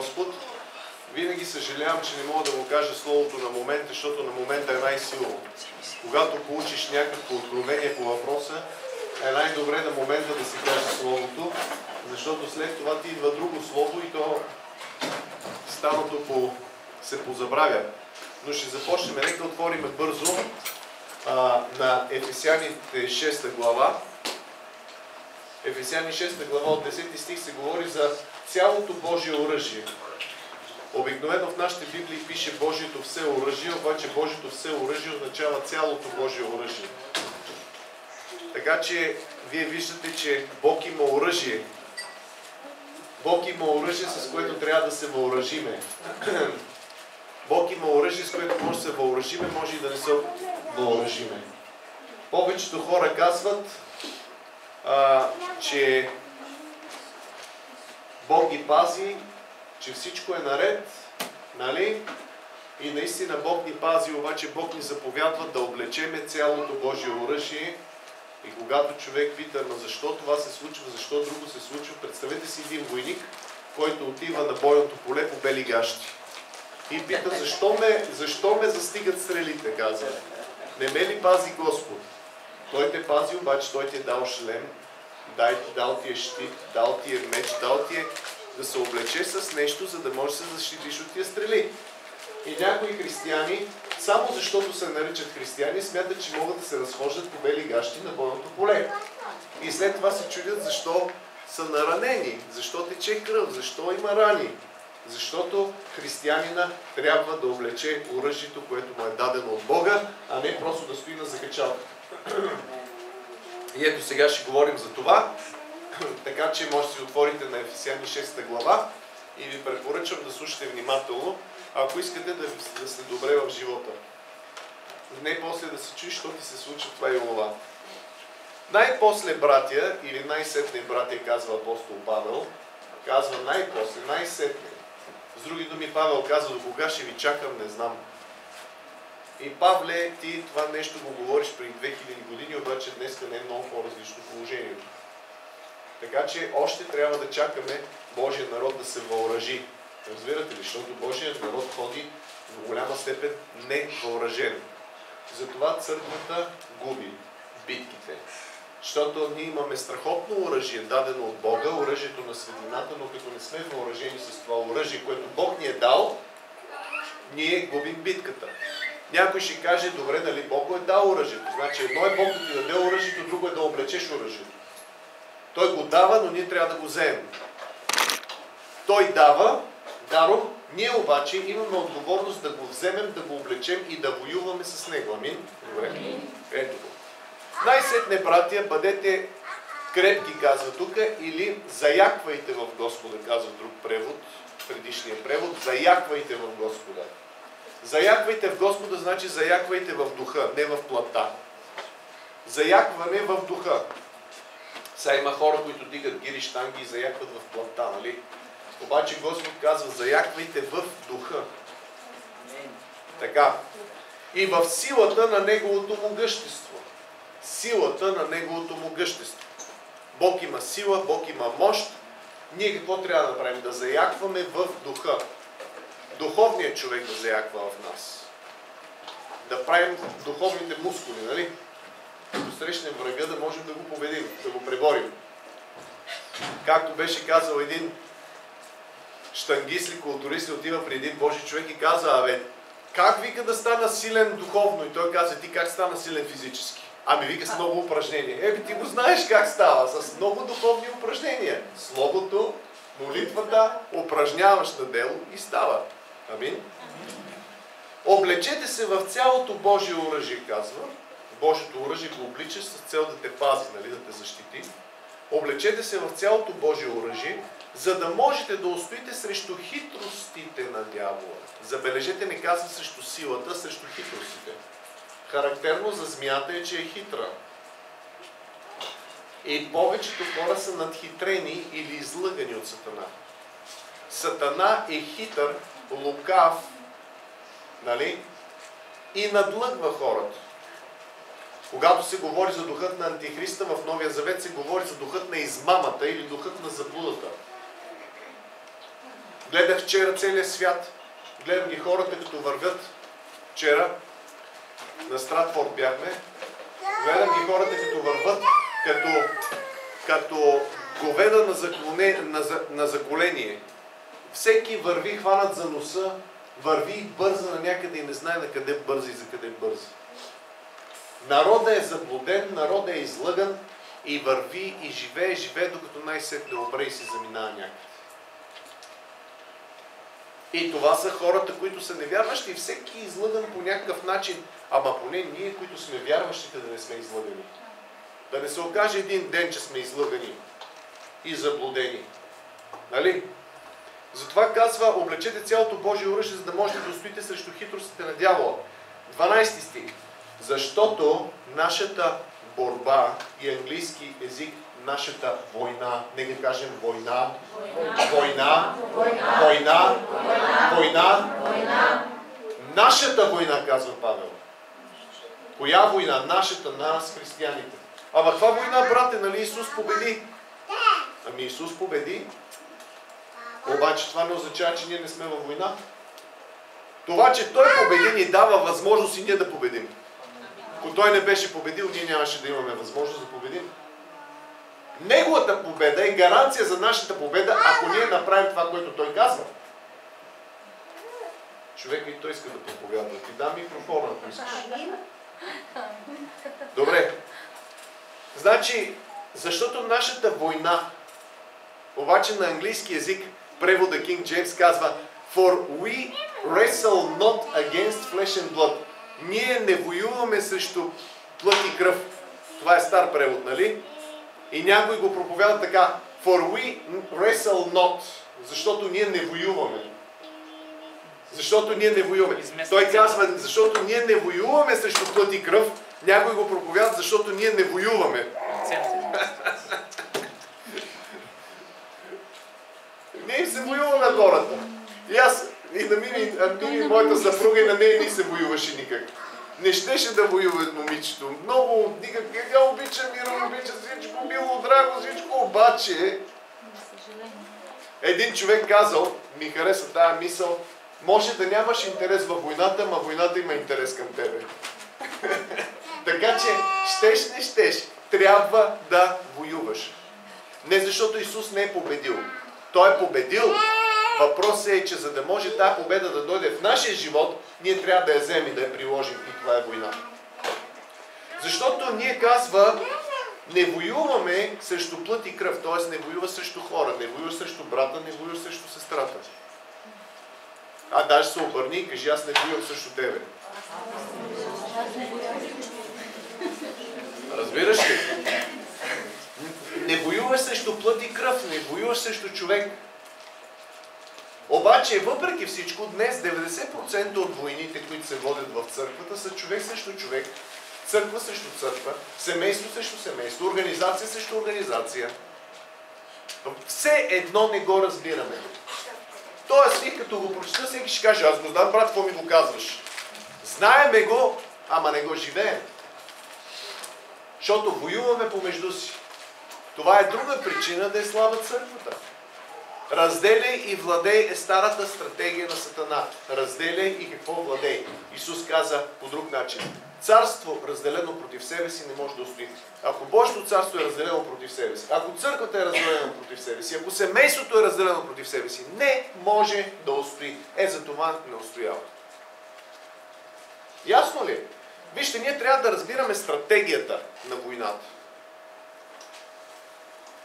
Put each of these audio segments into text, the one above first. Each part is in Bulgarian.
Господ. Винаги съжалявам, че не мога да му кажа Словото на момента, защото на момента е най-силно. Когато получиш някакво откровение по въпроса, е най-добре на момента да си каже Словото, защото след това ти идва друго Слово и то станото по, се позабравя. Но ще започнем. Нека отворим бързо а, на Ефесяните 6 глава. Ефесяни 6 глава от 10 стих се говори за цялото Божие оръжие. Обикновено в нашите Библии пише Божието все оръжие, обаче Божието все оръжие означава цялото Божие оръжие. Така че вие виждате, че Бог има оръжие. Бог има оръжие, с което трябва да се въоръжиме. Бог има оръжие, с което може да се въоръжиме, може и да не се въоръжиме. Повечето хора казват, а, че Бог ги пази, че всичко е наред, нали? И наистина Бог ни пази, обаче Бог ни заповядва да облечеме цялото Божие оръжие. И когато човек пита, но защо това се случва, защо друго се случва, представете си един войник, който отива на бойното поле по бели гащи. И пита, защо ме, защо ме застигат стрелите, каза. Не ме ли пази Господ? Той те пази, обаче той ти е дал шлем, дай, дал ти е щит, дал ти е меч, дал ти е да се облече с нещо, за да можеш да се защитиш от тия стрели. И някои християни, само защото се наричат християни, смятат, че могат да се разхождат по бели гащи на бойното поле. И след това се чудят защо са наранени, защо тече кръв, защо има рани. Защото християнина трябва да облече оръжието, което му е дадено от Бога, а не просто да стои на закачалка. И ето сега ще говорим за това. така че може да си отворите на Ефесяни 6 глава и ви препоръчвам да слушате внимателно, ако искате да, да сте добре в живота. Не после да се чуеш, що ти се случва това и това. Най-после братя, или най-сетне братя, казва апостол Павел, казва най-после, най-сетне. С други думи, Павел казва, до кога ще ви чакам, не знам. И Павле, ти това нещо го говориш преди 2000 години, обаче днес не е много по-различно положението. Така че още трябва да чакаме Божия народ да се въоръжи. Разбирате ли? Защото Божият народ ходи в голяма степен не въоръжен. Затова църквата губи битките. Защото ние имаме страхотно оръжие, дадено от Бога, оръжието на светлината, но като не сме въоръжени с това оръжие, което Бог ни е дал, ние губим битката. Някой ще каже, добре, дали Бог го е дал оръжието. Значи едно е Бог да ти даде оръжието, друго е да облечеш оръжието. Той го дава, но ние трябва да го вземем. Той дава даром, ние обаче имаме отговорност да го вземем, да го облечем и да воюваме с него. Амин? Добре. Ето го. Най-сетне, братия, бъдете крепки, казва тук, или заяквайте в Господа, казва друг превод, предишния превод, заяквайте в Господа. Заяквайте в Господа, значи заяквайте в духа, не в плата. Заякване в духа. Сега има хора, които дигат гири штанги и заякват в плата, нали? Обаче Господ казва, заяквайте в духа. Така. И в силата на Неговото могъщество. Силата на Неговото могъщество. Бог има сила, Бог има мощ. Ние какво трябва да направим? Да заякваме в духа. Духовният човек да заяква в нас. Да правим духовните мускули, нали? Като срещнем врага, да можем да го победим, да го преборим. Както беше казал един штангист или културист, отива при един Божи човек и каза, абе, как вика да стана силен духовно? И той каза, ти как стана силен физически? Ами вика с много упражнения. Еми ти го знаеш как става, с много духовни упражнения. Словото, молитвата, упражняваш на дело и става. Амин. Облечете се в цялото Божие оръжие, казва. Божието оръжие го облича с цел да те пази, нали, да те защити. Облечете се в цялото Божие оръжие, за да можете да устоите срещу хитростите на дявола. Забележете, не казва срещу силата, срещу хитростите. Характерно за змията е, че е хитра. И повечето хора са надхитрени или излъгани от Сатана. Сатана е хитър, лукав, нали? И надлъгва хората. Когато се говори за духът на Антихриста, в Новия Завет се говори за духът на измамата или духът на заблудата. Гледах вчера целия свят. Гледам ги хората, като вървят. Вчера на Стратфорд бяхме. Гледам ги хората, като върват, като, като говеда на, заклоне, на, на заколение. Всеки върви хванат за носа, върви бърза на някъде и не знае на къде бърза и за къде бърза. Народа е заблуден, народа е излъган и върви и живее, живее, докато най-сетне обре и се заминава някъде. И това са хората, които са невярващи. Всеки е излъган по някакъв начин. Ама поне ние, които сме вярващите, да не сме излъгани. Да не се окаже един ден, че сме излъгани и заблудени. Нали? Затова казва, облечете цялото Божие оръжие, за да можете да устоите срещу хитростите на дявола. 12 стих. Защото нашата борба и английски език, нашата война, не ги кажем война, война, война, война, нашата война, казва Павел. Коя война? Нашата, на нас, християните. Ама каква война, брате, нали Исус победи? Ами Исус победи, обаче това не означава, че ние не сме във война. Това, че Той победи, ни дава възможност и ние да победим. Ако Той не беше победил, ние нямаше да имаме възможност да победим. Неговата победа е гаранция за нашата победа, ако ние направим това, което Той казва. Човек и той иска да проповядва. Ти дам микрофона, ако искаш. Добре. Значи, защото нашата война, обаче на английски язик, превода King James казва For we wrestle not against flesh and blood. Ние не воюваме срещу плът и кръв. Това е стар превод, нали? И някой го проповяда така. For we wrestle not. Защото ние не воюваме. Защото ние не воюваме. Той казва, защото ние не воюваме срещу плът и кръв. Някой го проповяда, защото ние не воюваме. Ние се воюваме хората. И аз, и на мини, а мини моята съпруга и на нея ни се воюваше никак. Не щеше да воюва момичето. Много, никак, я обича, мира, обича, всичко било драго, всичко, обаче... Един човек казал, ми хареса тази мисъл, може да нямаш интерес във войната, ма войната има интерес към тебе. така че, щеш, не щеш, трябва да воюваш. Не защото Исус не е победил. Той е победил. Въпросът е, че за да може тази победа да дойде в нашия живот, ние трябва да я вземем и да я приложим. И това е война. Защото ние казва, не воюваме срещу плът и кръв, т.е. не воюва срещу хора, не воюва срещу брата, не воюва срещу сестрата. А даже се обърни и кажи, аз не воювам срещу тебе. Разбираш ли? Не воюваш срещу плът и кръв, не воюваш срещу човек. Обаче, въпреки всичко, днес 90% от войните, които се водят в църквата, са човек срещу човек, църква срещу църква, семейство срещу семейство, организация срещу организация. Все едно не го разбираме. Тоест, ти като го прочета, всеки ще каже, аз го знам, брат, какво ми го казваш? Знаеме го, ама не го живеем. Защото воюваме помежду си. Това е друга причина да е слаба църквата. Разделяй и владей е старата стратегия на Сатана. Разделяй и какво владей. Исус каза по друг начин. Царство, разделено против себе си, не може да устои. Ако Божието царство е разделено против себе си, ако църквата е разделена против себе си, ако семейството е разделено против себе си, не може да устои. Е, за това не устоява. Ясно ли? Вижте, ние трябва да разбираме стратегията на войната.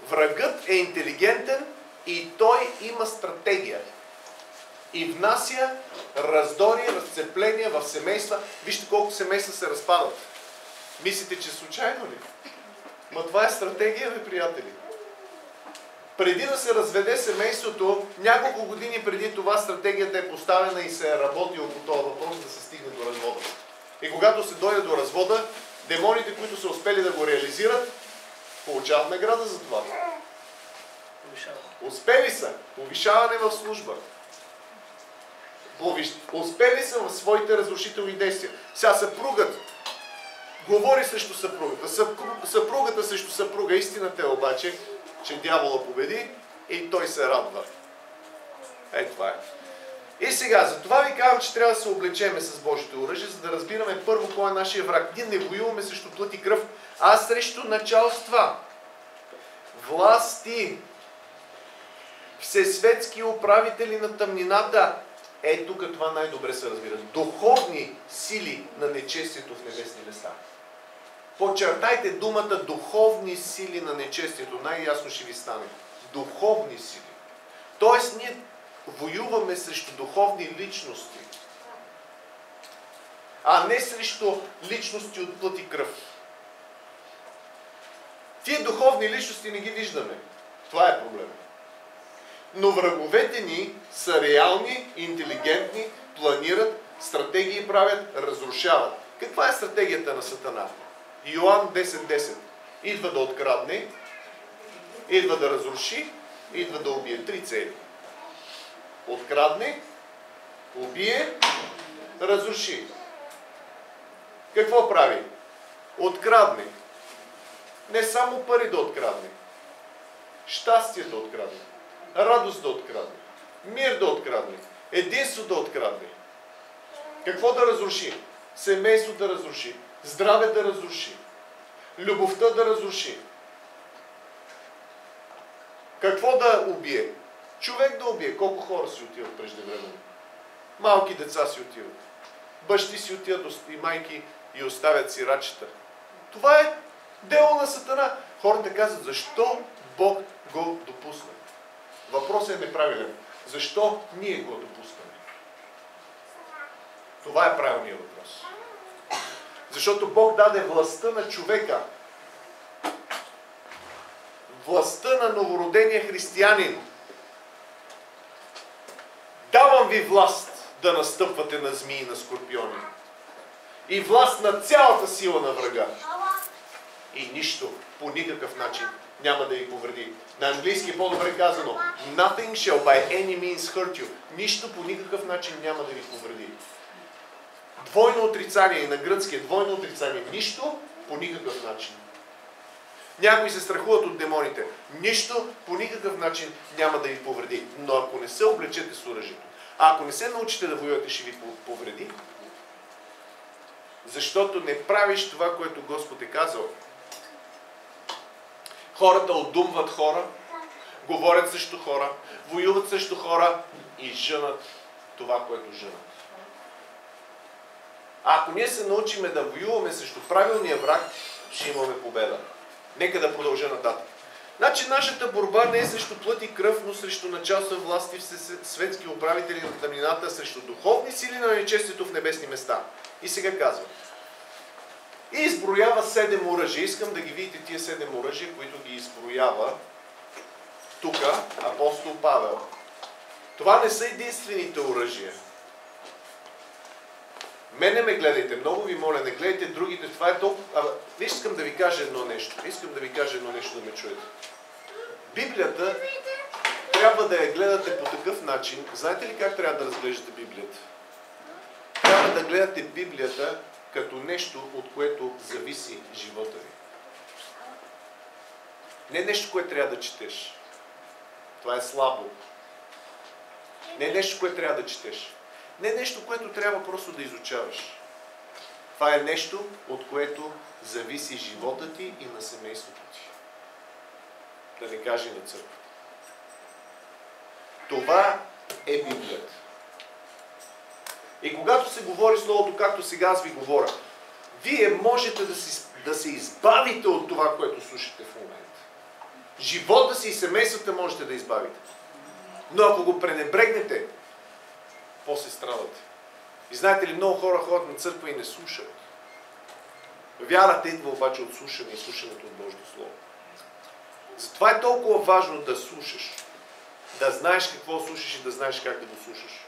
Врагът е интелигентен и той има стратегия. И внася раздори, разцепления в семейства. Вижте колко семейства се разпадат. Мислите, че случайно ли? Ма това е стратегия, ви приятели. Преди да се разведе семейството, няколко години преди това стратегията е поставена и се е работила по този въпрос да се стигне до развода. И когато се дойде до развода, демоните, които са успели да го реализират, получават награда за това. Успели са. Повишаване в служба. Успели са в своите разрушителни действия. Сега съпругът говори срещу съпругата. Съпругата срещу съпруга. Истината е обаче, че дявола победи и той се радва. Ей, това е. И сега, за това ви казвам, че трябва да се облечеме с Божите оръжие, за да разбираме първо кой е нашия враг. Ние не воюваме срещу плът и кръв, а срещу началства, власти, всесветски управители на тъмнината. Е, тук това най-добре се разбира. Духовни сили на нечестието в небесни места. Подчертайте думата духовни сили на нечестието. Най-ясно ще ви стане. Духовни сили. Тоест, ние воюваме срещу духовни личности, а не срещу личности от плът и кръв. Тие духовни личности не ги виждаме. Това е проблем. Но враговете ни са реални, интелигентни, планират, стратегии правят, разрушават. Каква е стратегията на Сатана? Йоанн 10.10. 10. Идва да открадне, идва да разруши, идва да убие. Три цели. Открадне, убие, разруши. Какво прави? Открадне. Не само пари да открадне. Щастие да открадне. Радост да открадне. Мир да открадне. Единство да открадне. Какво да разруши? Семейство да разруши. Здраве да разруши. Любовта да разруши. Какво да убие? Човек да убие. Колко хора си отиват преждевременно? Малки деца си отиват. Бащи си отиват и майки и оставят сирачета. Това е дело на Сатана. Хората казват, защо Бог го допусна? Въпросът е неправилен. Защо ние го допускаме? Това е правилният въпрос. Защото Бог даде властта на човека. Властта на новородения християнин Давам ви власт да настъпвате на змии и на скорпиони. И власт на цялата сила на врага. И нищо, по никакъв начин, няма да ви повреди. На английски по-добре казано. Nothing shall by any means hurt you. Нищо по никакъв начин няма да ви повреди. Двойно отрицание и на гръцки е двойно отрицание. Нищо по никакъв начин. Някои се страхуват от демоните. Нищо по никакъв начин няма да ви повреди. Но ако не се облечете с оръжието, а ако не се научите да воювате, ще ви повреди. Защото не правиш това, което Господ е казал. Хората отдумват хора, говорят срещу хора, воюват срещу хора и жънат това, което жънат. А ако ние се научиме да воюваме срещу правилния враг, ще имаме победа. Нека да продължа нататък. Значи нашата борба не е срещу плът и кръв, но срещу началства власти, светски управители на тъмнината, срещу духовни сили на нечестието в небесни места. И сега казва. И изброява седем оръжия. Искам да ги видите тия седем оръжия, които ги изброява тук апостол Павел. Това не са единствените оръжия. Мене ме гледайте, много ви моля, не гледайте другите. Това е толкова... А, искам да ви кажа едно нещо. Искам да ви кажа едно нещо да ме чуете. Библията трябва да я гледате по такъв начин. Знаете ли как трябва да разглеждате Библията? Трябва да гледате Библията като нещо, от което зависи живота ви. Не нещо, което трябва да четеш. Това е слабо. Не нещо, което трябва да четеш. Не нещо, което трябва просто да изучаваш. Това е нещо, от което зависи живота ти и на семейството ти. Да не каже на църквата. Това е Библията. И когато се говори Словото, както сега аз ви говоря, вие можете да, си, да се избавите от това, което слушате в момента. Живота си и семействата можете да избавите. Но ако го пренебрегнете, после страдате. И знаете ли, много хора ходят на църква и не слушат. Вярата идва обаче от слушане и слушането от Божието Слово. Затова е толкова важно да слушаш. Да знаеш какво слушаш и да знаеш как да го слушаш.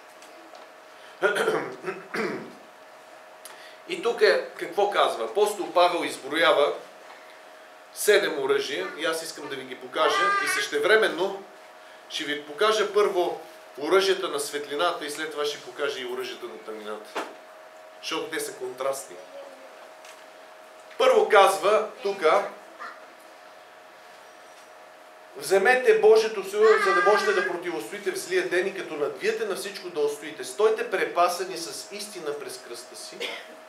И тук е, какво казва? Апостол Павел изброява седем оръжия и аз искам да ви ги покажа и същевременно ще ви покажа първо оръжията на светлината и след това ще покажа и оръжията на тъмнината. Защото те са контрастни. Първо казва тук Вземете Божието сила, за да можете да противостоите в злия ден и като надвиете на всичко да устоите. Стойте препасани с истина през кръста си,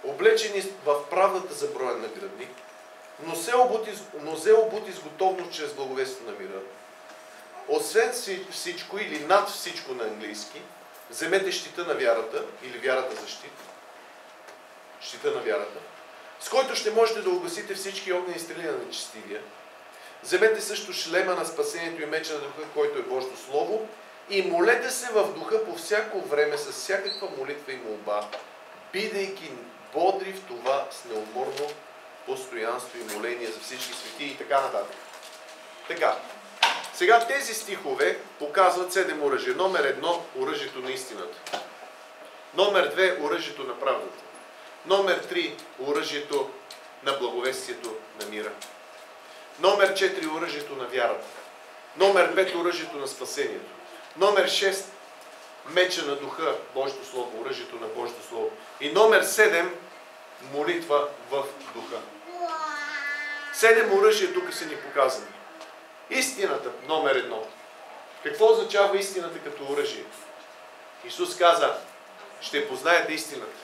облечени в правдата за броя на градник, но се обути, но се обути с готовност чрез благовестие на мира. Освен всичко или над всичко на английски, вземете щита на вярата или вярата за щит. Щита на вярата. С който ще можете да угасите всички огнени стрели на нечестивия Вземете също шлема на спасението и меча на духа, който е Божието Слово, и молете се в духа по всяко време с всякаква молитва и молба, бидейки бодри в това с неуморно постоянство и моление за всички свети и така нататък. Така, сега тези стихове показват седем оръжия. Номер едно – оръжието на истината. Номер две – оръжието на правдата. Номер три – оръжието на благовестието на мира. Номер 4 оръжието на вярата. Номер 5 оръжието на спасението. Номер 6 меча на духа, Божието Слово, оръжието на Божието Слово. И номер 7 молитва в духа. Седем оръжия тук са ни показани. Истината, номер едно. Какво означава истината като оръжие? Исус каза, ще познаете истината.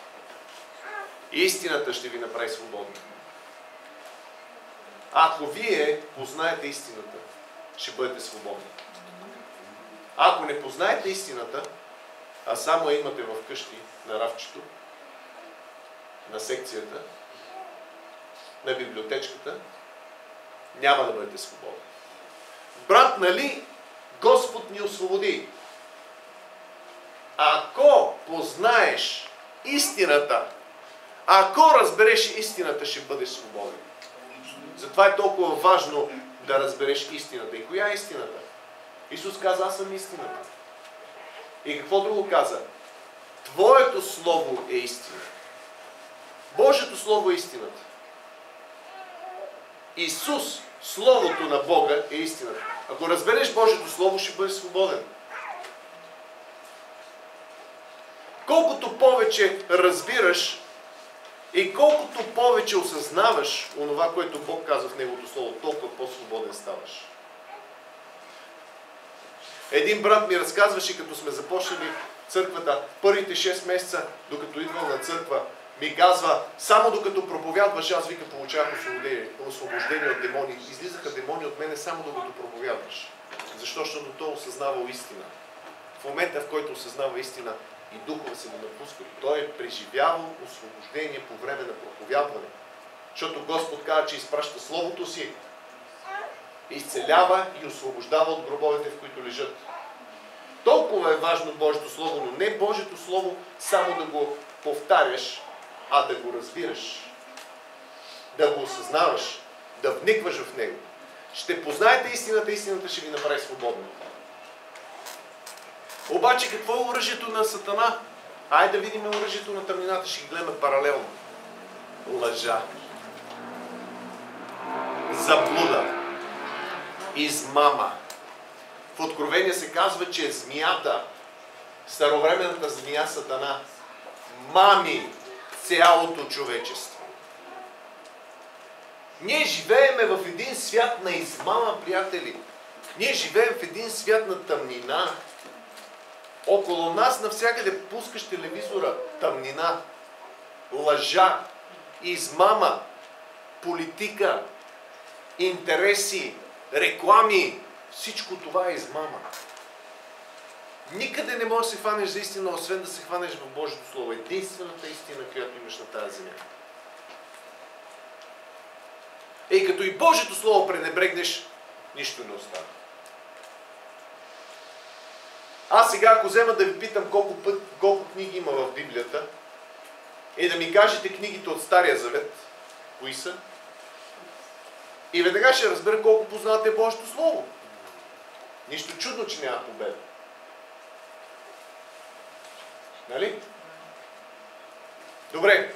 И истината ще ви направи свободни. Ако вие познаете истината, ще бъдете свободни. Ако не познаете истината, а само я имате в къщи, на равчето, на секцията, на библиотечката, няма да бъдете свободни. Брат, нали Господ ни освободи? Ако познаеш истината, ако разбереш истината, ще бъдеш свободен. Затова е толкова важно да разбереш истината. И коя е истината? Исус каза, аз съм истината. И какво друго каза? Твоето Слово е истина. Божието Слово е истината. Исус, Словото на Бога е истината. Ако разбереш Божието Слово, ще бъдеш свободен. Колкото повече разбираш и колкото повече осъзнаваш онова, което Бог казва в Неговото Слово, толкова по-свободен ставаш. Един брат ми разказваше, като сме започнали църквата, първите 6 месеца, докато идвам на църква, ми казва, само докато проповядваш, аз вика, получавах освобождение, освобождение от демони. Излизаха демони от мене само докато проповядваш. Защо? Защото той осъзнавал истина. В момента, в който осъзнава истина, и духове се му напускат. Той е преживявал освобождение по време на проповядване. Защото Господ каза, че изпраща Словото си, изцелява и освобождава от гробовете, в които лежат. Толкова е важно Божието Слово, но не Божието Слово само да го повтаряш, а да го разбираш, да го осъзнаваш, да вникваш в него. Ще познаете истината, истината ще ви направи свободни. Обаче какво е оръжието на Сатана? Айде да видим оръжието на тъмнината, ще ги гледаме паралелно. Лъжа. Заблуда. Измама. В Откровение се казва, че змията, старовременната змия Сатана, мами цялото човечество. Ние живееме в един свят на измама, приятели. Ние живеем в един свят на тъмнина, около нас навсякъде пускаш телевизора, тъмнина, лъжа, измама, политика, интереси, реклами. Всичко това е измама. Никъде не можеш да се хванеш за истина, освен да се хванеш в Божието Слово. Единствената истина, която имаш на тази земя. И като и Божието Слово пренебрегнеш, нищо не остава. Аз сега, ако взема да ви питам колко, път, колко книги има в Библията, и да ми кажете книгите от Стария Завет, кои са, и веднага ще разбера колко познавате Божието Слово. Нищо чудно, че няма победа. Нали? Добре.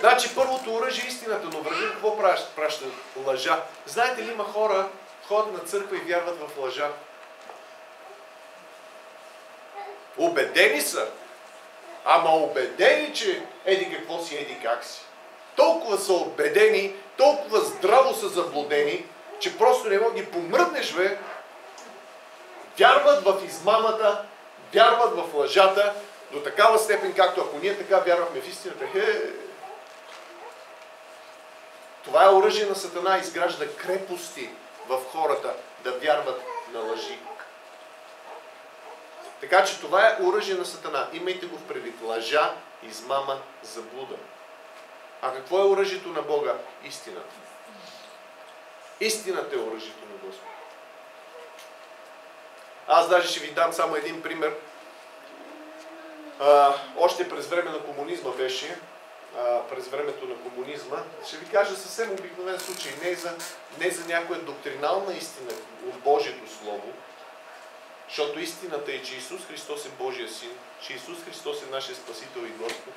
Значи първото оръжие е истината, но враги какво праща? Лъжа. Знаете ли, има хора, ходят на църква и вярват в лъжа. Обедени са. Ама убедени, че еди какво си, еди как си. Толкова са убедени, толкова здраво са заблудени, че просто не мога ги помръднеш, бе, вярват в измамата, вярват в лъжата, до такава степен, както ако ние така вярвахме в истината. Хе, това е оръжие на Сатана, изгражда крепости в хората да вярват на лъжи. Така че това е оръжие на Сатана. Имайте го в предвид. Лъжа, измама, заблуда. А какво е оръжието на Бога? Истината. Истината е оръжието на Господ. Аз даже ще ви дам само един пример. А, още през време на комунизма беше, а, през времето на комунизма, ще ви кажа съвсем обикновен случай, не за, не за някоя доктринална истина от Божието Слово, защото истината е, че Исус Христос е Божия Син, че Исус Христос е нашия Спасител и Господ,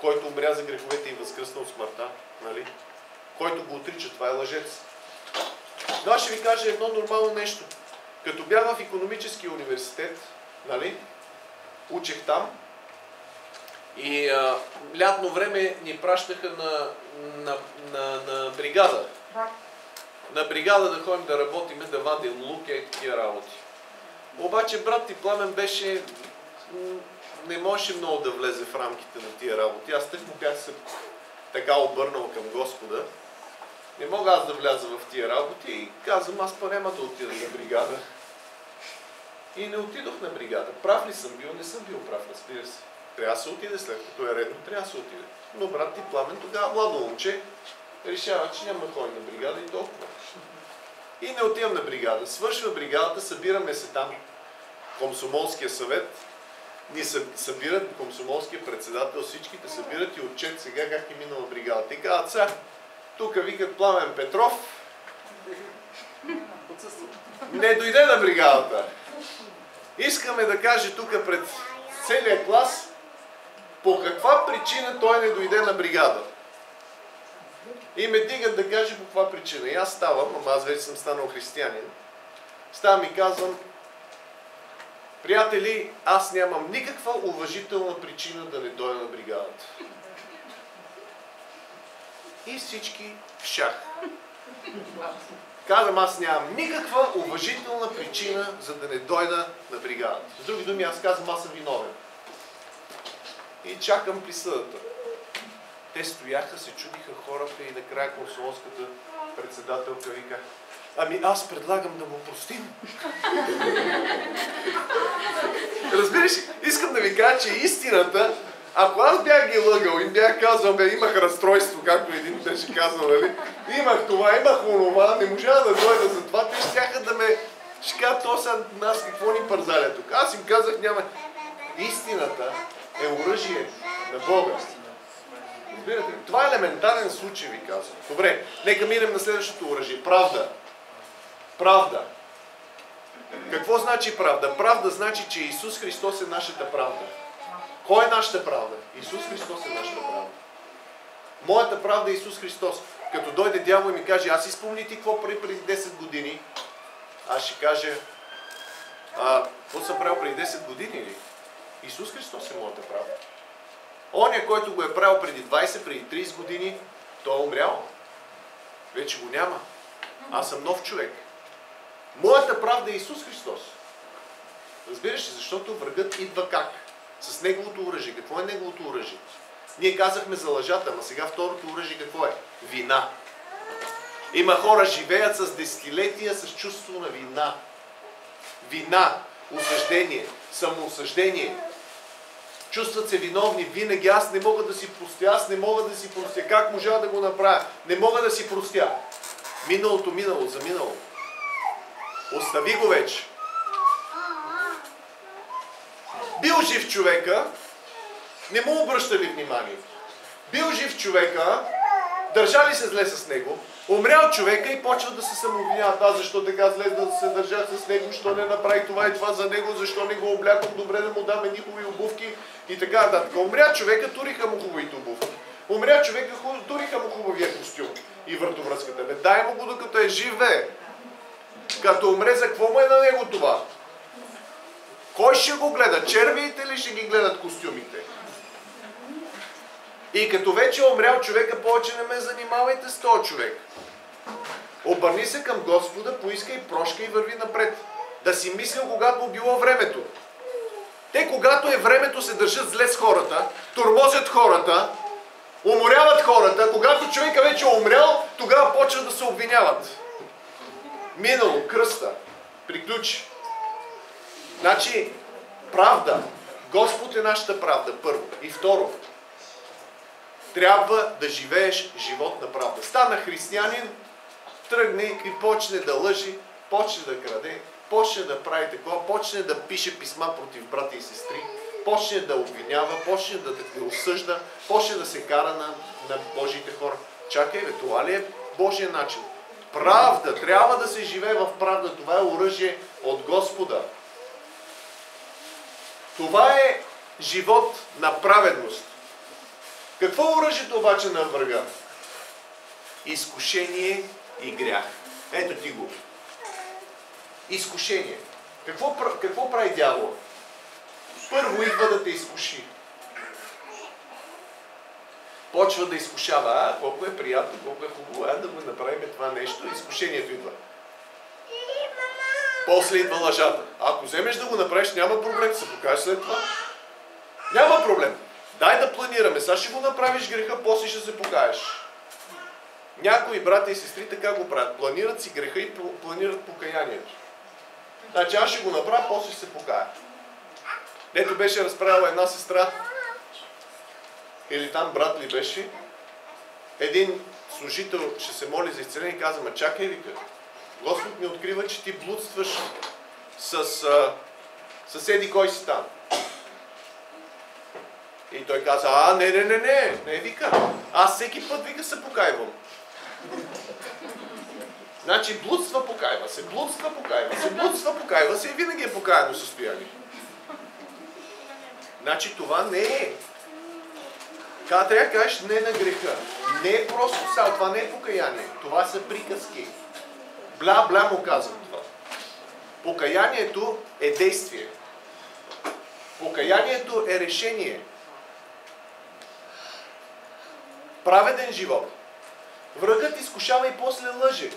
който умря за греховете и възкръсна от смъртта, нали? който го отрича, това е лъжец. Но аз ще ви кажа едно нормално нещо. Като бях в економическия университет, нали, учех там, и а, лятно време ни пращаха на, на, на, на бригада. На бригада да ходим да работиме, да вадим лук и такива работи. Обаче брат ти Пламен беше... не можеше много да влезе в рамките на тия работи. Аз тък му бях се така обърнал към Господа. Не мога аз да вляза в тия работи и казвам, аз па няма да отида на бригада. И не отидох на бригада. Прав ли съм бил? Не съм бил прав, разбира се. Трябва да се отиде, след като е редно, трябва да се отиде. Но брат ти Пламен тогава младо момче решава, че няма да ходи на бригада и толкова. И не отивам на бригада. Свършва бригадата, събираме се там. Комсомолския съвет ни събират, комсомолския председател, всичките събират и отчет сега как е минала бригадата. И казват сега, тук викат Пламен Петров, не дойде на бригадата. Искаме да каже тук пред целия клас по каква причина той не дойде на бригада. И ме дигат да каже по каква причина. И аз ставам, ама аз вече съм станал християнин. Ставам и казвам, приятели, аз нямам никаква уважителна причина да не дойда на бригадата. И всички в шах. Казвам, аз нямам никаква уважителна причина, за да не дойда на бригадата. С други думи, аз казвам, аз съм виновен. И чакам присъдата. Те стояха, се чудиха хората и накрая консулската председателка вика, ами аз предлагам да му простим. Разбираш, искам да ви кажа, че истината, ако аз бях ги лъгал и бях казал, бе, имах разстройство, както един беше казал, нали? Имах това, имах онова, не можа да дойда за това, те ще да ме ще то са нас какво ни пързаля тук. Аз им казах, няма. Истината е оръжие на Бога. Разбирате? Това е елементарен случай, ви казвам. Добре, нека минем на следващото оръжие. Правда. Правда. Какво значи правда? Правда значи, че Исус Христос е нашата правда. Кой е нашата правда? Исус Христос е нашата правда. Моята правда е Исус Христос. Като дойде дявол и ми каже, аз изпомни ти какво преди, преди 10 години, аз ще кажа, а, какво съм правил преди 10 години ли? Исус Христос е моята правда. Оня, който го е правил преди 20, преди 30 години, той е умрял. Вече го няма. Аз съм нов човек. Моята правда е Исус Христос. Разбираш ли? Защото врагът идва как? С неговото оръжие. Какво е неговото оръжие? Ние казахме за лъжата, но сега второто оръжие какво е? Вина. Има хора, живеят с десетилетия с чувство на вина. Вина, осъждение, самоосъждение. Чувстват се виновни винаги. Аз не мога да си простя, аз не мога да си простя. Как можа да го направя? Не мога да си простя. Миналото минало, за минало. Остави го вече. Бил жив човека, не му обръщали внимание. Бил жив човека, държали се зле с него, умрял човека и почват да се самообвиняват. Аз защо така зле да се държат с него, що не направи това и това за него, защо не го облякам добре да му дам едни хубави обувки и така нататък. Умря човека, туриха му хубавите обувки. Умря човека, туриха му хубавия костюм и въртовръзката. Бе, дай му го докато е жив, бе. Като умре, за какво му е на него това? Кой ще го гледа? Червиите ли ще ги гледат костюмите? И като вече е умрял човека, повече не ме занимавайте с този човек. Обърни се към Господа, поискай прошка и върви напред. Да си мислил, когато било времето. Те, когато е времето, се държат зле с хората, тормозят хората, уморяват хората. Когато човека вече е умрял, тогава почват да се обвиняват. Минало, кръста, приключи. Значи, правда. Господ е нашата правда, първо. И второ, трябва да живееш живот на правда. Стана християнин, тръгне и почне да лъжи, почне да краде, почне да прави такова, почне да пише писма против брата и сестри, почне да обвинява, почне да осъжда, почне да се кара на, на Божите хора. Чакай, бе, това ли е Божия начин? Правда, трябва да се живее в правда. Това е оръжие от Господа. Това е живот на праведност. Какво е оръжието обаче на врага? Изкушение и грях. Ето ти го. Изкушение. Какво, какво прави дявол? Първо идва да те изкуши. Почва да изкушава. А, колко е приятно, колко е хубаво. А, да го направим това нещо. Изкушението идва. После идва лъжата. Ако вземеш да го направиш, няма проблем. Се покажеш след това. Няма проблем. Дай да планираме. Сега ще го направиш греха, после ще се покаеш. Някои брата и сестри така го правят. Планират си греха и планират покаянието. Значи аз ще го направя, после ще се покая. Дето беше разправила една сестра, или там брат ли беше, един служител ще се моли за изцеление и каза, ма чакай, вика, Господ ми открива, че ти блудстваш с а, съседи кой си там. И той каза, а, не, не, не, не, не, вика. Аз всеки път, вика, се покайвам. Значи блудства покайва се, блудства покайва се, блудства покайва се и винаги е покаяно състояние. Значи това не е. Как трябва да кажеш не на греха. Не е просто сал, това не е покаяние. Това са приказки. Бла-бла му казвам това. Покаянието е действие. Покаянието е решение. Праведен живот. Врагът изкушава и после лъже.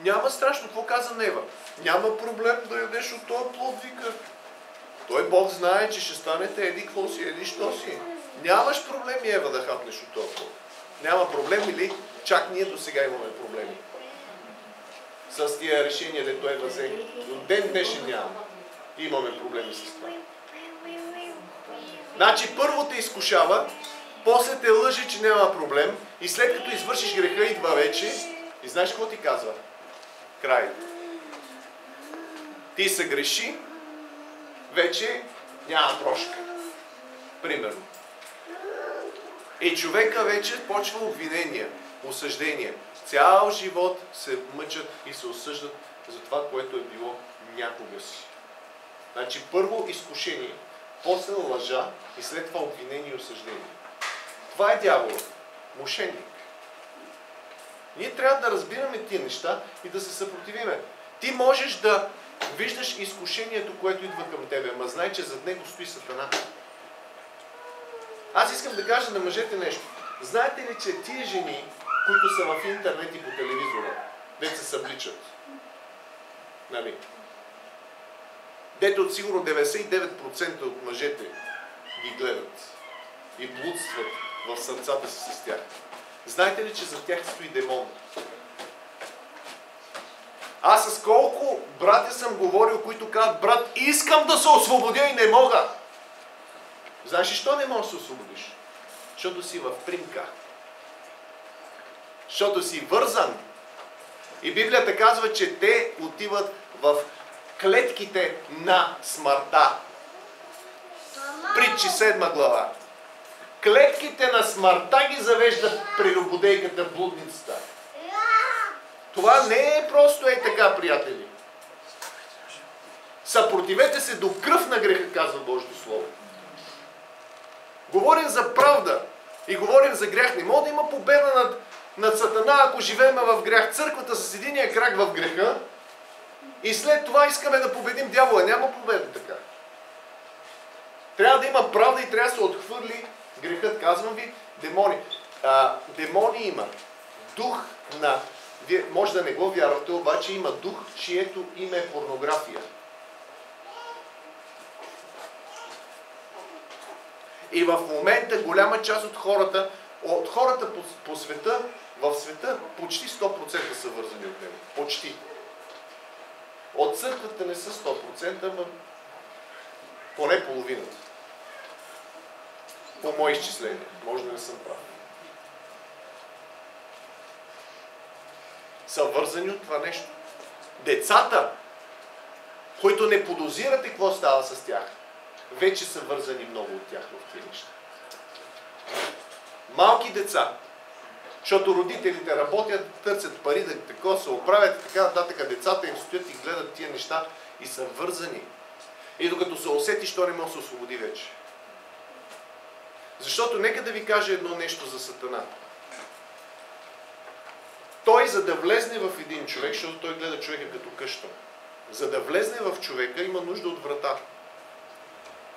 Няма страшно. Какво каза Нева? Няма проблем да ядеш от този плод, вика. Той Бог знае, че ще станете еди какво си, еди що си. Нямаш проблеми, Ева, да хапнеш от този плод. Няма проблем или чак ние до сега имаме проблеми. С тия решения, де той възе. До ден днешен няма. Имаме проблеми с това. Значи първо те изкушава, после те лъжи, че няма проблем и след като извършиш греха идва вече и знаеш какво ти казва? Край. Ти се греши, вече няма прошка. Примерно. И човека вече почва обвинения, осъждения. Цял живот се мъчат и се осъждат за това, което е било някога си. Значи първо изкушение, после лъжа и след това обвинение и осъждение. Това е дявол, мошенник. Ние трябва да разбираме тия неща и да се съпротивиме. Ти можеш да виждаш изкушението, което идва към тебе, ама знай, че зад него стои сатана. Аз искам да кажа на мъжете нещо. Знаете ли, че тия жени, които са в интернет и по телевизора, де се събличат, нали? Дето от сигурно 99% от мъжете ги гледат и блудстват в сърцата си с тях. Знаете ли, че за тях стои демон? Аз с колко брати съм говорил, които казват, брат, искам да се освободя и не мога. Знаеш ли, що не можеш да се освободиш? Защото си в примка. Защото си вързан. И Библията казва, че те отиват в клетките на смъртта. Притчи седма глава. Клетките на смъртта ги завежда прелюбодейката блудницата. Това не е просто е така, приятели. Съпротивете се до кръв на греха, казва Божието Слово. Говорим за правда и говорим за грях. Не може да има победа над, над Сатана, ако живеем в грях. Църквата с единия крак в греха и след това искаме да победим дявола. Няма победа така. Трябва да има правда и трябва да се отхвърли грехът. Казвам ви, демони. А, демони има. Дух на Вие може да не го вярвате, обаче има дух, чието име е порнография. И в момента голяма част от хората, от хората по, по света, в света почти 100% са вързани от него. Почти. От църквата не са 100%, но поне половината. По мои изчисления. Може да не съм прав. Са вързани от това нещо. Децата, които не подозирате какво става с тях, вече са вързани много от тях в тези неща. Малки деца, защото родителите работят, търсят пари да такова се оправят и така нататък. Децата им стоят и гледат тия неща и са вързани. И докато се усети, що не може да се освободи вече. Защото нека да ви кажа едно нещо за Сатана. Той, за да влезне в един човек, защото той гледа човека като къща, за да влезне в човека, има нужда от врата.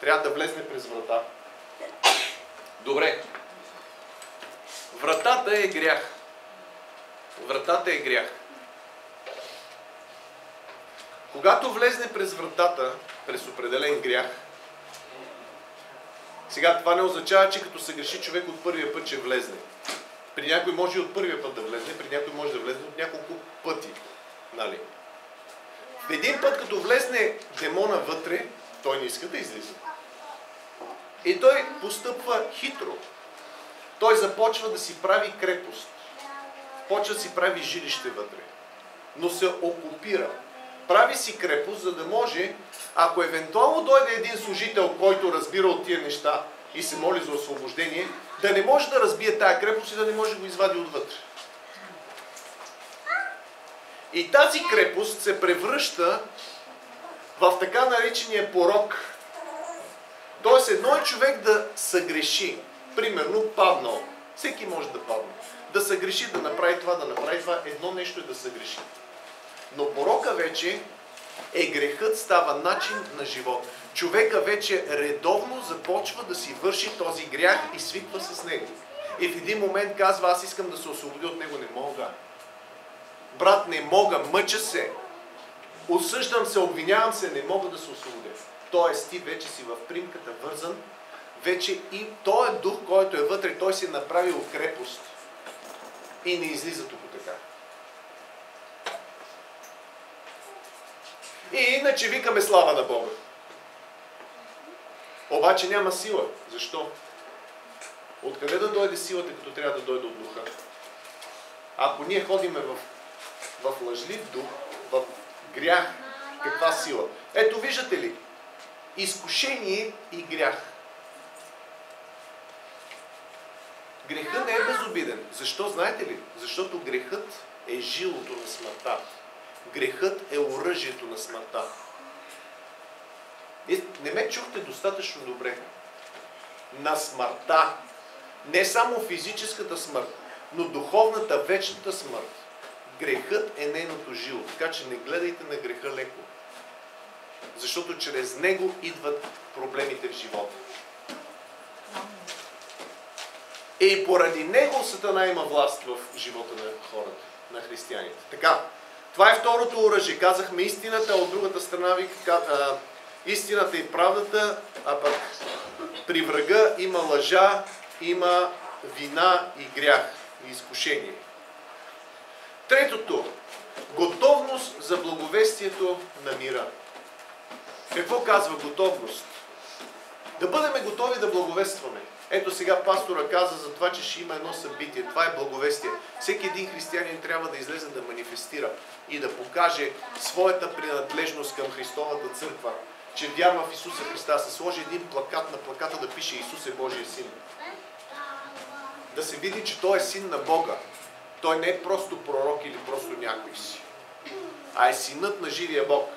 Трябва да влезне през врата. Добре. Вратата е грях. Вратата е грях. Когато влезне през вратата, през определен грях, сега това не означава, че като се греши човек от първия път, че влезне. При някой може и от първия път да влезне, при някой може да влезне от няколко пъти. Нали? Един път, като влезне демона вътре, той не иска да излиза. И той постъпва хитро. Той започва да си прави крепост. Почва да си прави жилище вътре. Но се окупира. Прави си крепост, за да може, ако евентуално дойде един служител, който разбира от тия неща и се моли за освобождение, да не може да разбие тая крепост и да не може да го извади отвътре. И тази крепост се превръща в така наречения порок. Тоест едно е човек да съгреши. Примерно паднал. Всеки може да падне. Да съгреши, да направи това, да направи това. Едно нещо е да съгреши. Но порока вече е грехът, става начин на живот. Човека вече редовно започва да си върши този грях и свиква с него. И в един момент казва, аз искам да се освободя от него, не мога. Брат, не мога, мъча се. Осъждам се, обвинявам се, не мога да се освободя. Тоест, ти вече си в примката вързан, вече и този дух, който е вътре, той си е направил крепост и не излиза тук така. И иначе викаме слава на Бога. Обаче няма сила. Защо? Откъде да дойде силата, като трябва да дойде от духа? Ако ние ходиме в, в лъжлив дух, в грях, каква сила? Ето виждате ли, изкушение и грях. Грехът не е безобиден. Защо? Знаете ли? Защото грехът е жилото на смъртта. Грехът е оръжието на смъртта. Не ме чухте достатъчно добре. На смъртта. Не само физическата смърт, но духовната, вечната смърт. Грехът е нейното жило. Така че не гледайте на греха леко. Защото чрез него идват проблемите в живота. И поради него Сатана има власт в живота на хората, на християните. Така, това е второто оръжие. Казахме истината, а от другата страна ви истината и правдата, а пък при врага има лъжа, има вина и грях и изкушение. Третото. Готовност за благовестието на мира. Какво казва готовност? Да бъдем готови да благовестваме. Ето сега пастора каза за това, че ще има едно събитие. Това е благовестие. Всеки един християнин трябва да излезе да манифестира и да покаже своята принадлежност към Христовата църква, че вярва в Исуса Христа. Се сложи един плакат на плаката да пише Исус е Божия син. Да се види, че Той е син на Бога. Той не е просто пророк или просто някой си, а е синът на живия Бог.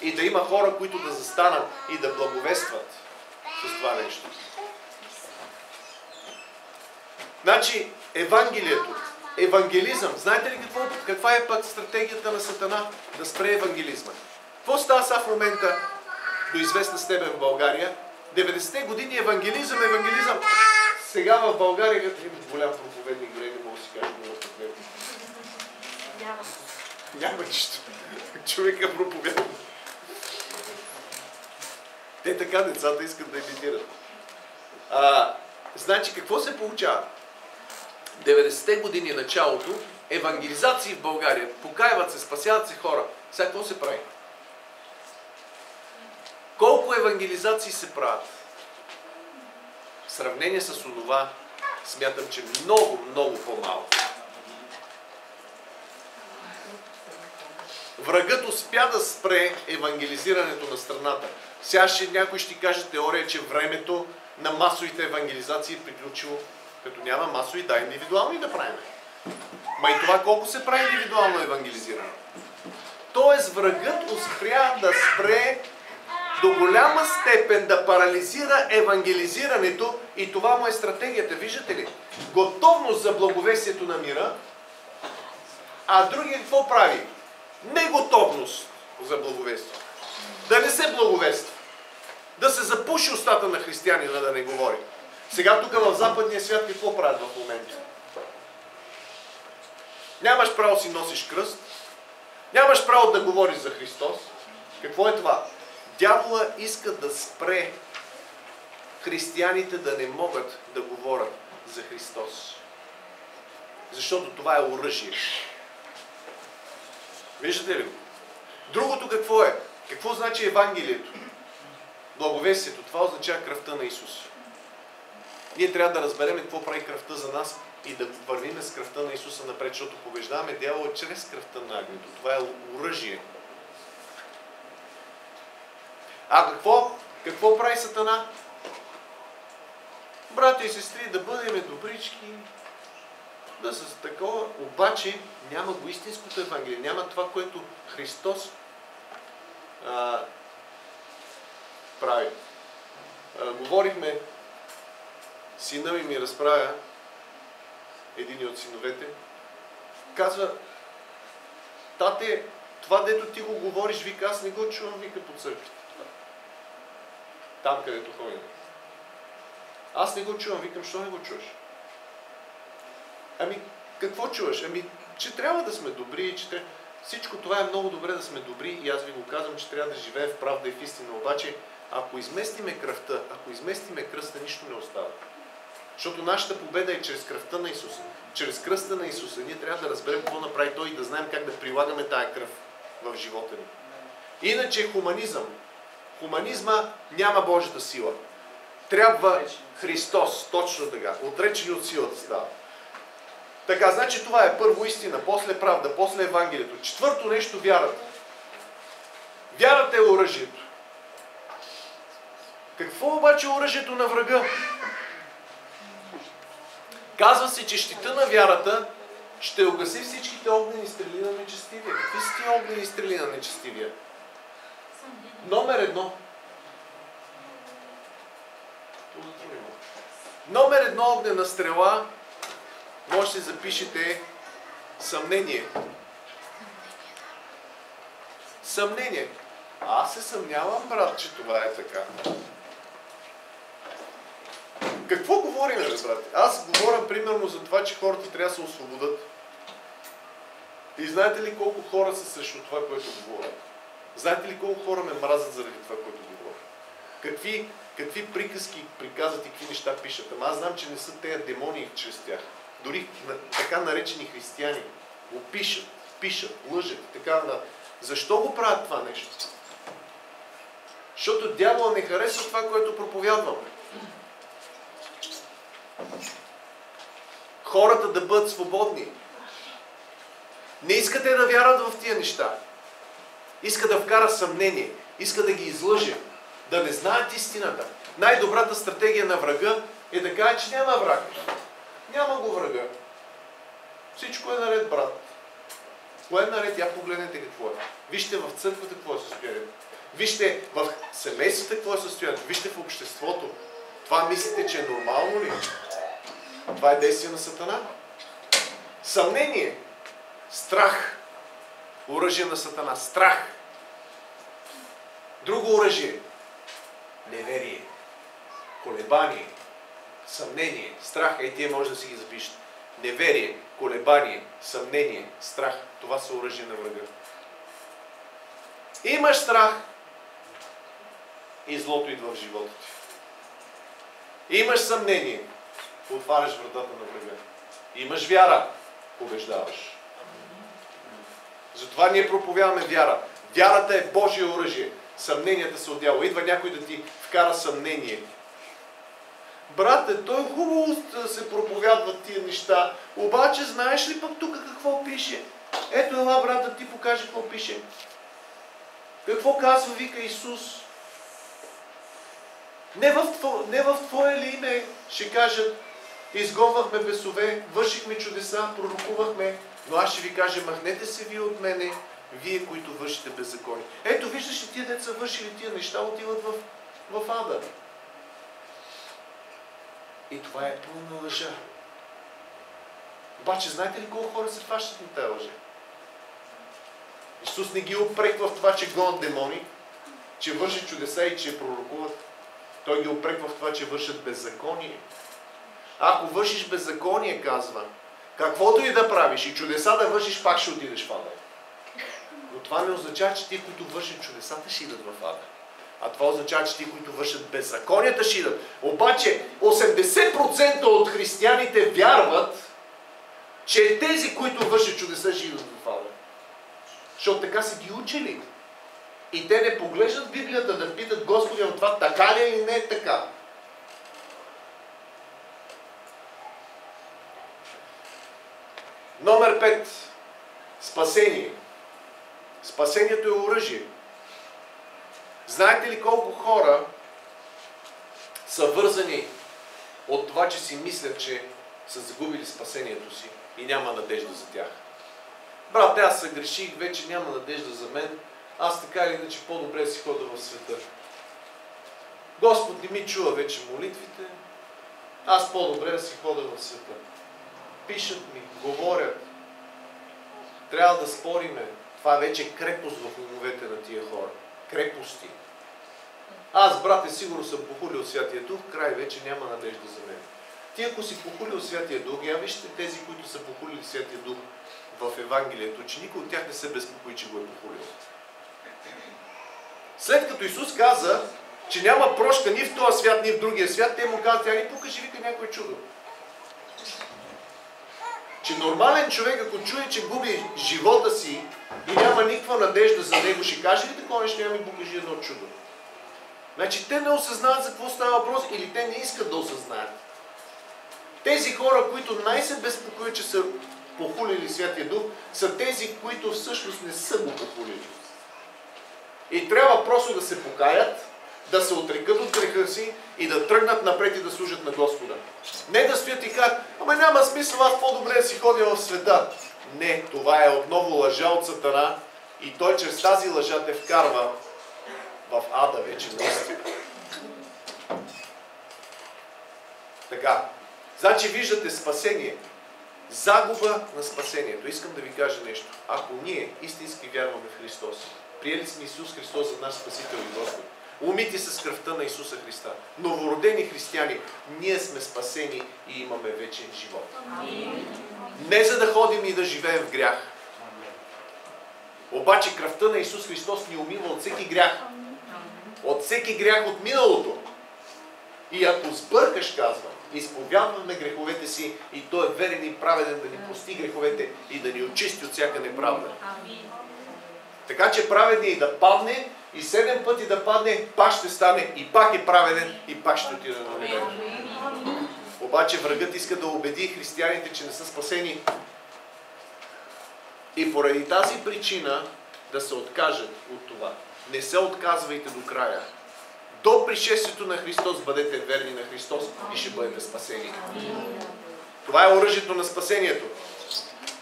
И да има хора, които да застанат и да благовестват с това нещо. Значи, Евангелието, евангелизъм. Знаете ли какво, каква е пък стратегията на Сатана да спре евангелизма? Какво става сега в момента до известна степен в България? 90-те години евангелизъм, евангелизъм. Сега в България, като голям проповедник, дори не мога да си кажа много от него. Няма нищо. Човека проповядва. Те така децата искат да имитират. А, значи какво се получава? 90-те години началото, евангелизации в България, покаяват се, спасяват се хора. Сега какво се прави? Колко евангелизации се правят? В сравнение с онова, смятам, че много, много по-малко. Врагът успя да спре евангелизирането на страната. Сега ще някой ще каже теория, че времето на масовите евангелизации е приключило. Като няма масови, да индивидуални да правим. Ма и това колко се прави индивидуално евангелизиране? Тоест врагът успя да спре до голяма степен да парализира евангелизирането и това му е стратегията. Виждате ли? Готовност за благовестието на мира, а другия какво прави? Неготовност за благовестие. Да не се благовества. Да се запуши устата на християнина да не говори. Сега тук в западния свят какво правят в момента? Нямаш право си носиш кръст. Нямаш право да говориш за Христос. Какво е това? Дявола иска да спре християните да не могат да говорят за Христос. Защото това е оръжие. Виждате ли го? Другото какво е? Какво значи Евангелието? Благовестието. Това означава кръвта на Исус. Ние трябва да разберем какво прави кръвта за нас и да вървим с кръвта на Исуса напред, защото побеждаваме дявола чрез кръвта на агнето. Това е оръжие. А какво? Какво прави Сатана? Брати и сестри, да бъдем добрички, да с такова, обаче няма го истинското Евангелие, няма това, което Христос а, прави. А, говорихме, сина ми ми разправя, един от синовете, казва, тате, това дето ти го говориш, вика, аз не го чувам, вика по църквите. Там, където ходим. Аз не го чувам, викам, що не го чуваш? Ами, какво чуваш? Ами, че трябва да сме добри, че трябва... Всичко това е много добре да сме добри и аз ви го казвам, че трябва да живеем в правда и в истина. Обаче, ако изместиме кръвта, ако изместиме кръста, нищо не остава. Защото нашата победа е чрез кръвта на Исуса. Чрез кръста на Исуса. Ние трябва да разберем какво направи Той и да знаем как да прилагаме тая кръв в живота ни. Иначе хуманизъм. Хуманизма няма Божията сила. Трябва Христос, точно така. Отречени от силата става. Така, значи това е първо истина, после правда, после Евангелието. Четвърто нещо, вярата. Вярата е оръжието. Какво обаче е оръжието на врага? Казва се, че щита на вярата ще огаси всичките огнени стрели на нечестивия. Какви са тия огнени стрели на нечестивия? Номер едно. Номер едно огнена стрела може да запишете съмнение. Съмнение. Аз се съмнявам, брат, че това е така. Какво говорим, бе? Аз говоря примерно за това, че хората трябва да се освободят. И знаете ли колко хора са срещу това, което говоря? Знаете ли колко хора ме мразят заради това, което говоря? Какви, какви приказки приказват и какви неща пишат? Ама аз знам, че не са тези демони чрез тях дори така наречени християни го пишат, пишат, лъжат, така на... Защо го правят това нещо? Защото дявола не харесва това, което проповядваме. Хората да бъдат свободни. Не искате да вярват в тия неща. Иска да вкара съмнение. Иска да ги излъже. Да не знаят истината. Най-добрата стратегия на врага е да каже, че няма враг. Няма го врага. Всичко е наред, брат. Кое е наред? Я погледнете какво е. Вижте в църквата какво е състоянието. Вижте в семействата какво е състоянието. Вижте в обществото. Това мислите, че е нормално ли? Това е действие на Сатана. Съмнение. Страх. Оръжие на Сатана. Страх. Друго оръжие. Неверие. Колебание съмнение, страх, е тия може да си ги запишете. неверие, колебание, съмнение, страх. Това са оръжия на врага. Имаш страх и злото идва в живота ти. Имаш съмнение, отваряш вратата на врага. Имаш вяра, побеждаваш. Затова ние проповядваме вяра. Вярата е Божие оръжие. Съмненията са от дявола. Идва някой да ти вкара съмнение. Брате, той е хубаво се проповядват тия неща, обаче знаеш ли пък тук какво пише? Ето ела, брат, да ти покаже какво пише. Какво казва, вика Исус? Не в, не в Твое ли име ще кажат, изгонвахме бесове, вършихме чудеса, пророкувахме, но аз ще ви кажа, махнете се вие от мене, вие, които вършите беззакони. Ето, виждаш ли тия деца вършили тия неща, отиват в, в ада. И това е пълна лъжа. Обаче, знаете ли колко хора се фащат на тази лъжа? Исус не ги опреква в това, че гонят демони, че вършат чудеса и че пророкуват. Той ги опреква в това, че вършат беззаконие. Ако вършиш беззаконие, казва, каквото и да правиш и чудеса да вършиш, пак ще отидеш в ада. Но това не означава, че ти, които вършат чудесата, ще идат в ада. А това означава, че ти, които вършат беззаконията, ще идат. Обаче 80% от християните вярват, че тези, които вършат чудеса, ще идат в ада. Защото така са ги учили. И те не поглеждат Библията да питат Господи, но това така ли е или не е така. Номер 5. Спасение. Спасението е оръжие. Знаете ли колко хора са вързани от това, че си мислят, че са загубили спасението си и няма надежда за тях? Брат, аз се греших, вече няма надежда за мен. Аз така или иначе по-добре си хода в света. Господ не ми чува вече молитвите. Аз по-добре си хода в света. Пишат ми, говорят. Трябва да спориме. Това вече е крепост в умовете на тия хора. Крепости. Аз, брате, сигурно съм похулил Святия Дух, край вече няма надежда за мен. Ти ако си похулил Святия Дух, я вижте тези, които са похулили Святия Дух в Евангелието, че никой от тях не се безпокои, че го е похулил. След като Исус каза, че няма прошка ни в този свят, ни в другия свят, те му казват, тя ни покажи, вика някой чудо. Че нормален човек, ако чуе, че губи живота си и няма никаква надежда за него, ще каже ли такова нещо, няма ми покажи едно чудо. Значи те не осъзнават за какво става въпрос или те не искат да осъзнаят. Тези хора, които най-се безпокоят, че са похулили Святия Дух, са тези, които всъщност не са го похулили. И трябва просто да се покаят, да се отрекат от греха си и да тръгнат напред и да служат на Господа. Не да стоят и кажат, ама няма смисъл, аз по-добре да си ходя в света. Не, това е отново лъжа от Сатана и той чрез тази лъжа те вкарва в ада вече. Така. Значи виждате спасение. Загуба на спасението. Искам да ви кажа нещо. Ако ние истински вярваме в Христос, приели сме Исус Христос за наш Спасител и Господ, умити с кръвта на Исуса Христа, новородени християни, ние сме спасени и имаме вечен живот. Не за да ходим и да живеем в грях. Обаче кръвта на Исус Христос ни умива от всеки грях. От всеки грях от миналото. И ако сбъркаш, казва, изповядваме греховете си и Той е верен и праведен да ни прости греховете и да ни очисти от всяка неправда. Така че праведният и да падне, и седем пъти да падне, пак ще стане и пак е праведен и пак ще отиде на небе. Обаче врагът иска да убеди християните, че не са спасени. И поради тази причина да се откажат от това. Не се отказвайте до края. До пришествието на Христос бъдете верни на Христос и ще бъдете спасени. Това е оръжието на спасението.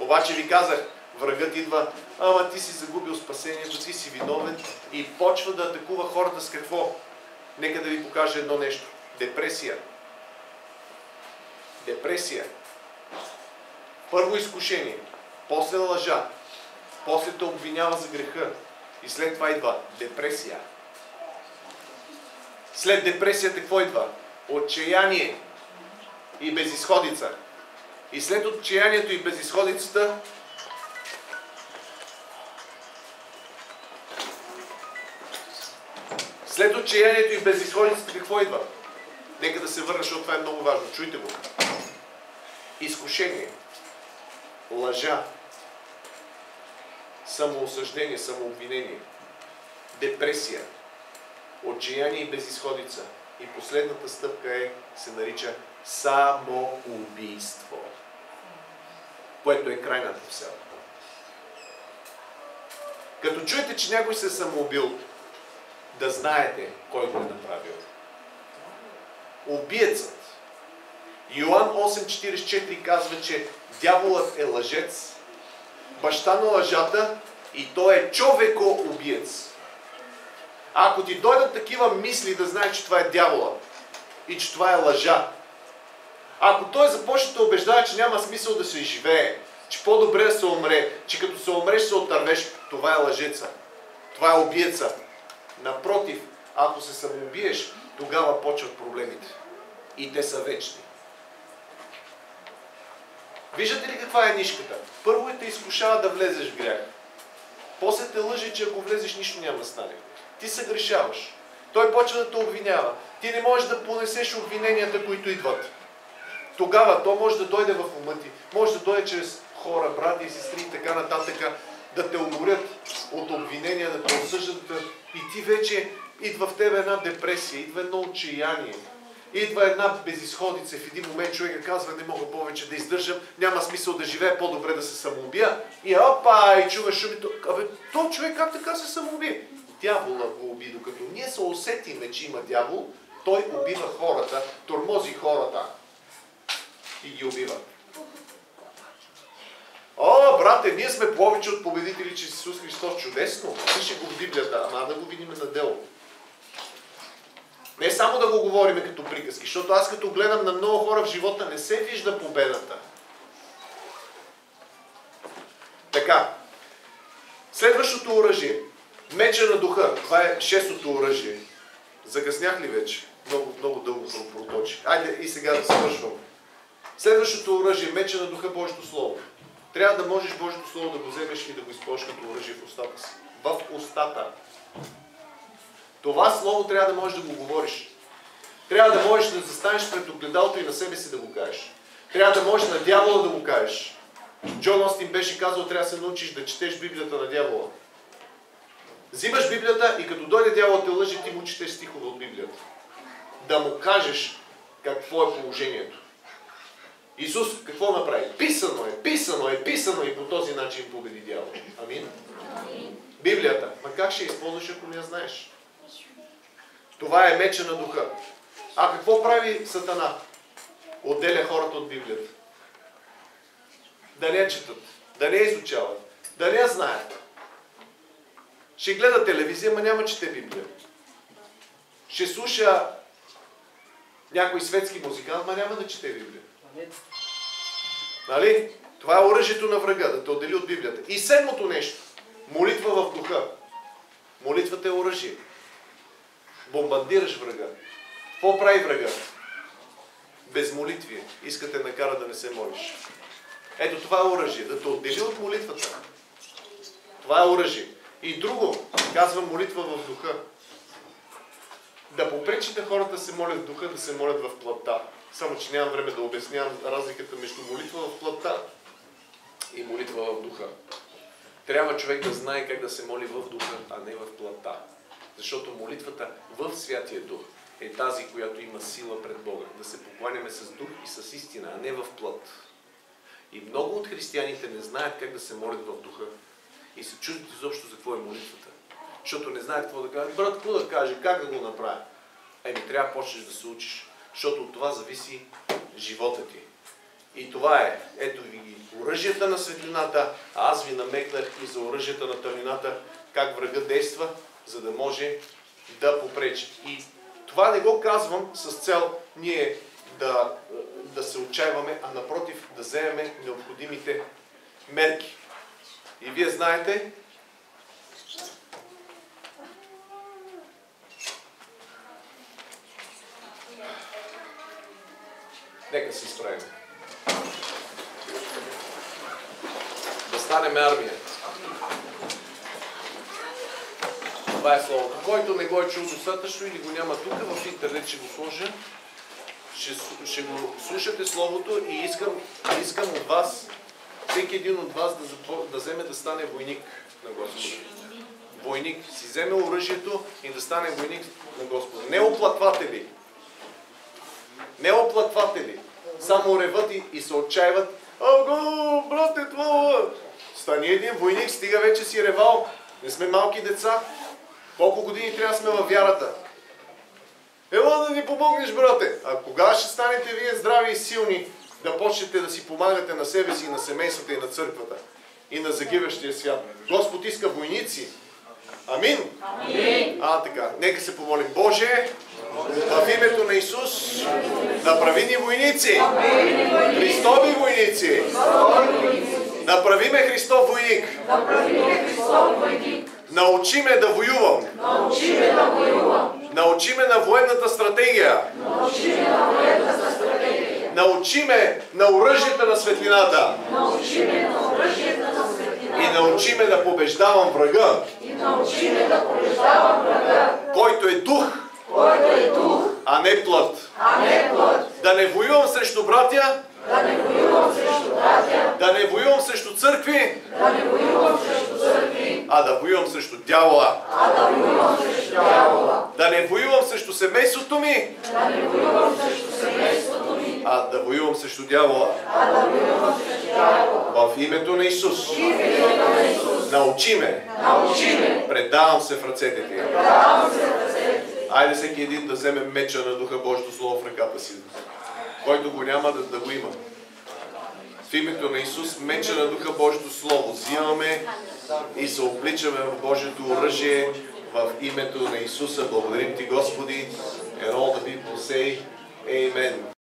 Обаче ви казах, врагът идва, ама ти си загубил спасението, ти си виновен и почва да атакува хората с какво? Нека да ви покажа едно нещо. Депресия. Депресия. Първо изкушение, после лъжа, после те обвинява за греха и след това идва депресия. След депресията какво идва? Отчаяние и безисходица. И след отчаянието и безисходицата, след отчаянието и безисходицата какво идва? Нека да се върна, защото това е много важно. Чуйте го. Изкушение, лъжа, самоосъждение, самообвинение, депресия, отчаяние и безисходица. И последната стъпка е, се нарича самоубийство, което е крайната цел. Като чуете, че някой се е самоубил, да знаете кой го е направил. Убиецът. Йоан 8.44 казва, че дяволът е лъжец, баща на лъжата и той е човеко-убиец. А ако ти дойдат такива мисли да знаеш, че това е дявола и че това е лъжа, ако той започне да убеждава, че няма смисъл да се живее, че по-добре да се умре, че като се умреш се отървеш, това е лъжеца. Това е убиеца. Напротив, ако се самоубиеш, тогава почват проблемите. И те са вечни. Виждате ли каква е нишката? Първо е те изкушава да влезеш в грях. После те лъже, че ако влезеш, нищо няма стане. Ти се грешаваш. Той почва да те обвинява. Ти не можеш да понесеш обвиненията, които идват. Тогава то може да дойде в ума ти. Може да дойде чрез хора, брати и сестри и така нататък, да те уморят от обвинения, да те осъждат. И ти вече идва в тебе една депресия, идва едно отчаяние. Идва една безисходица. В един момент човека казва, не мога повече да издържам, няма смисъл да живее, по-добре да се самоубия. И опа, и чуваш шумито. Абе, то човек как така се самоуби? Дявола го уби, докато ние се усетиме, че има дявол, той убива хората, тормози хората и ги убива. О, брате, ние сме повече от победители, че Исус Христос чудесно. Пише го в Библията, ама да го видим на дело. Не само да го говорим като приказки, защото аз като гледам на много хора в живота не се вижда победата. Така. Следващото оръжие. Меча на духа. Това е шестото оръжие. Закъснях ли вече? Много, много дълго проточи. Айде и сега да свършвам. Следващото оръжие, меча на духа Божието Слово. Трябва да можеш Божието Слово да го вземеш и да го използваш като оръжие в устата си. В устата. Това Слово трябва да можеш да го говориш. Трябва да можеш да застанеш пред огледалото и на себе си да го кажеш. Трябва да можеш на дявола да го кажеш. Джон Остин беше казал, трябва да се научиш да четеш Библията на дявола. Взимаш Библията и като дойде дявола те лъжи, ти му четеш стихове от Библията. Да му кажеш какво е положението. Исус какво направи? Писано е, писано е, писано и по този начин победи дявола. Амин. Библията. Ма как ще използваш, ако не я знаеш? Това е меча на духа. А какво прави Сатана? Отделя хората от Библията. Да не четат, да не изучават, да не я знаят. Ще гледа телевизия, ма няма чете Библия. Ще слуша някой светски музикант, ма няма да чете Библия. Нали? Това е оръжието на врага, да те отдели от Библията. И седмото нещо. Молитва в духа. Молитвата е оръжие. Бомбардираш врага. Какво прави врага? Без молитви. Искате накара да не се молиш. Ето това е оръжие. Да те отдели от молитвата. Това е оръжие. И друго, казвам молитва в духа. Да попречите хората да се молят в духа, да се молят в плътта. Само, че нямам време да обяснявам разликата между молитва в плътта и молитва в духа. Трябва човек да знае как да се моли в духа, а не в плътта. Защото молитвата в Святия Дух е тази, която има сила пред Бога. Да се покланяме с дух и с истина, а не в плът. И много от християните не знаят как да се молят в духа и се чудят изобщо за какво е молитвата. Защото не знаят какво да кажат. Брат, какво да каже, как да го направя? Еми, трябва почнеш да се учиш. Защото от това зависи живота ти. И това е. Ето ви ги оръжията на светлината, аз ви намекнах и за оръжията на тъмнината, как врага действа, за да може да попречи. И това не го казвам с цел ние да, да се отчаиваме, а напротив да вземем необходимите мерки. И вие знаете, Нека се изправим. станем армия. Това е Словото. Който не го е чул достатъчно или го няма тук, в интернет ще го сложа. Ще, ще го слушате Словото и искам, искам от вас, всеки един от вас да, да вземе да стане войник на Господа. Войник. Си вземе оръжието и да стане войник на Господа. Не оплакватели. Не оплакватели. Само реват и, и се отчаиват. Ого, брате, това! Стани един войник, стига вече си ревал. Не сме малки деца. Колко години трябва да сме във вярата? Ела да ни помогнеш, брате. А кога ще станете вие здрави и силни да почнете да си помагате на себе си на семействата и на църквата и на загиващия свят? Господ иска войници. Амин. Амин. А, така. Нека се помолим. Боже, в името на Исус, направи ни войници. Христови войници. Направи ме Христов войник. Научи ме да воювам. Научи ме на военната стратегия. Научи ме на оръжията на светлината. И научи ме да побеждавам врага, който е дух, който е дух, а не плът. а не плът. Да не воювам срещу братя, Да не воювам срещу братя, да не воювам срещу църкви, да не воювам срещу църкви, а да воювам срещу дявола. а да воювам срещу дявола. Да не воювам срещу семейството ми, Да не воювам срещу семейството ми, а да воювам срещу дявола. а да воювам срещу дявола. В името на Исус. Научи ме. Научи ме, Предавам се в ръцете ти. давам се в ръцете ти. Айде всеки един да вземе меча на Духа Божието Слово в ръката си. Който го няма, да, да го има. В името на Исус, меча на Духа Божието Слово взимаме и се обличаме в Божието оръжие в името на Исуса. Благодарим Ти, Господи. And all the people say, Amen.